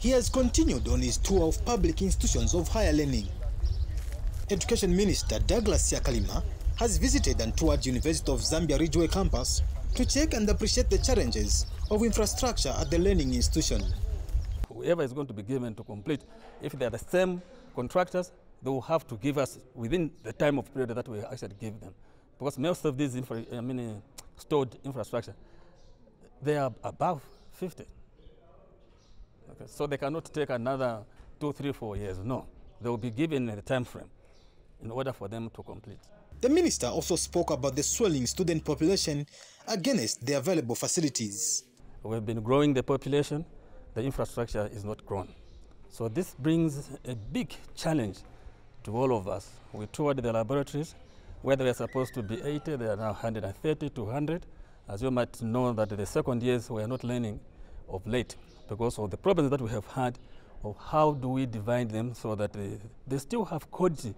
he has continued on his tour of public institutions of higher learning. Education Minister Douglas Syakalima has visited and toured University of Zambia Ridgeway campus to check and appreciate the challenges of infrastructure at the learning institution. Whoever is going to be given to complete, if they are the same contractors, they will have to give us within the time of period that we actually give them. Because most of these infra, I mean, uh, stored infrastructure, they are above 50. So they cannot take another two, three, four years. No, they will be given a time frame in order for them to complete. The minister also spoke about the swelling student population against the available facilities. We've been growing the population, the infrastructure is not grown. So this brings a big challenge to all of us. We toured the laboratories, where they were supposed to be 80, they are now 130 to 100. As you might know that the second years we are not learning of late because of the problems that we have had of how do we divide them so that they, they still have quality,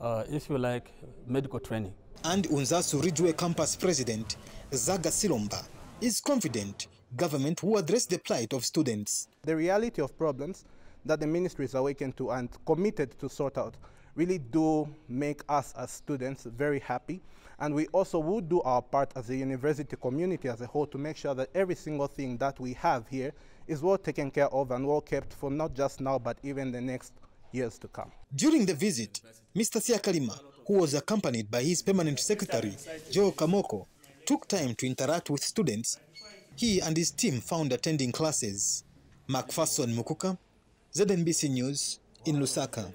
uh, if you like, medical training. And Unzasu Ridgeway campus president, Zaga Silomba, is confident government will address the plight of students. The reality of problems that the ministry is awakened to and committed to sort out really do make us as students very happy. And we also would do our part as a university community as a whole to make sure that every single thing that we have here is well taken care of and well kept for not just now, but even the next years to come. During the visit, Mr. Syakalima, who was accompanied by his permanent secretary, Joe Kamoko, took time to interact with students he and his team found attending classes. Macpherson Mukuka, ZNBC News in Lusaka.